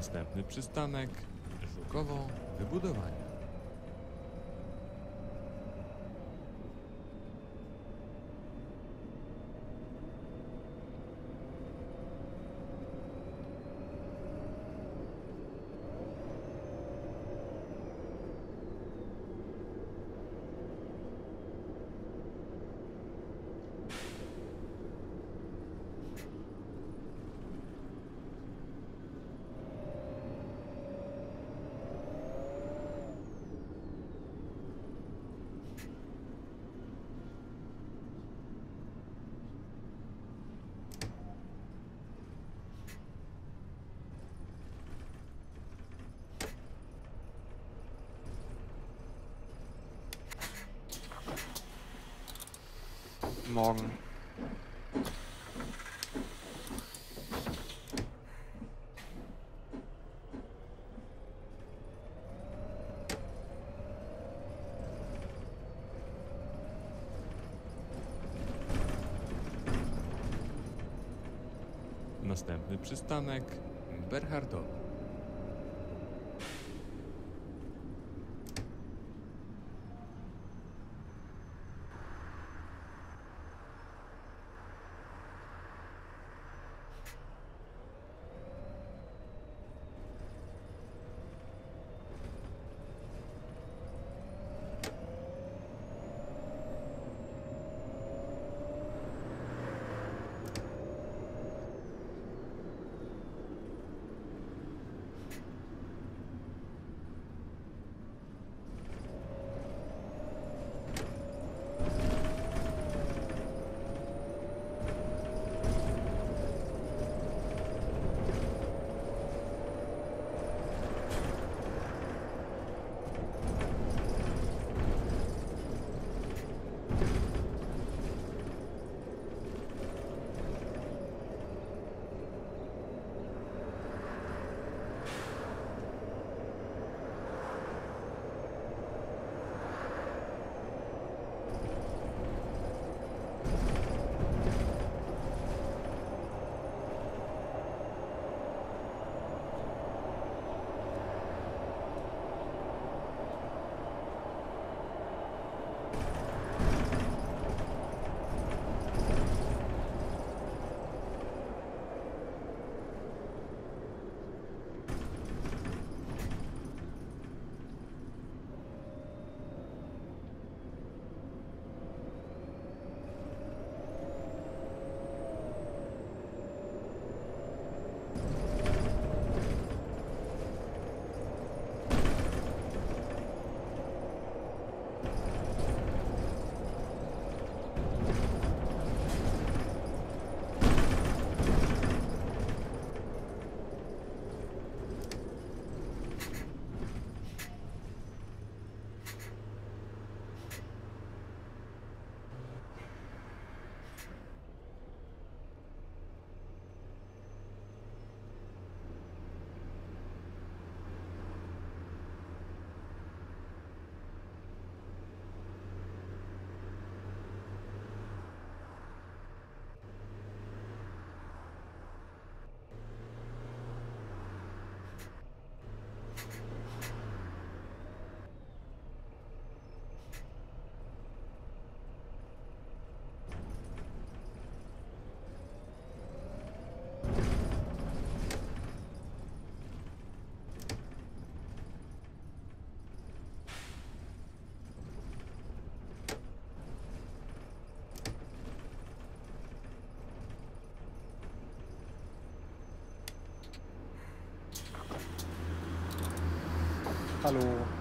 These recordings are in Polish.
Następny przystanek Żukowo Wybudowanie. Morgen. Następny przystanek Berhardowo. Hallo.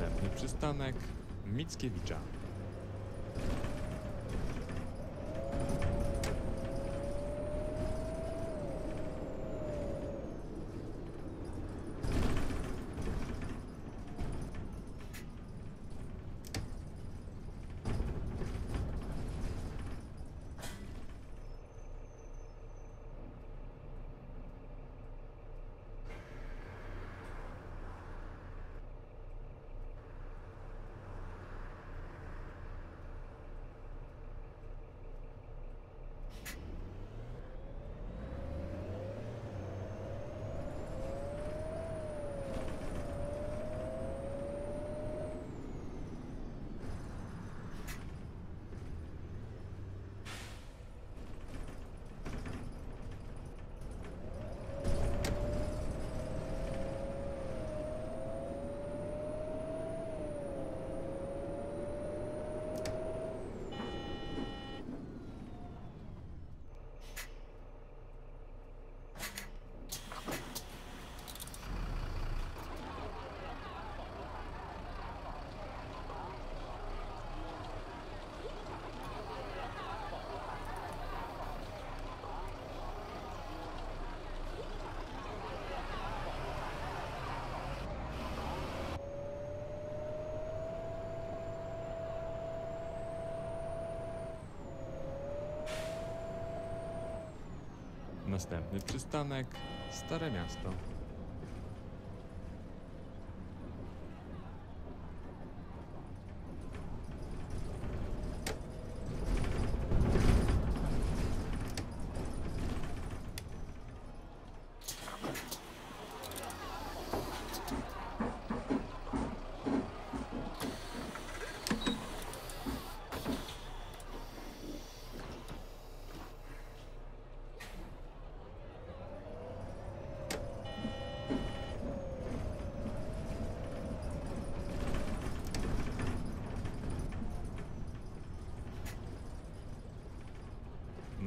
Następny przystanek Mickiewicza. Następny przystanek Stare Miasto.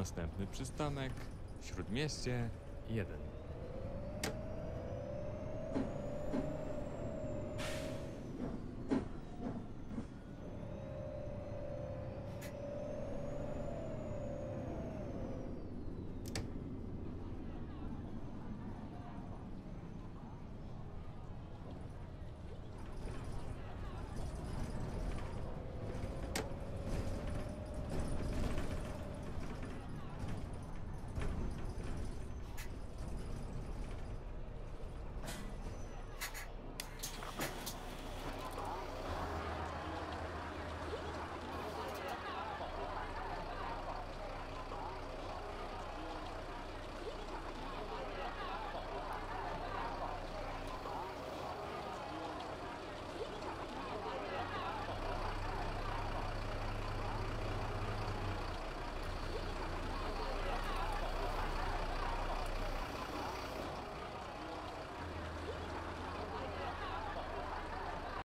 Następny przystanek Śródmieście 1.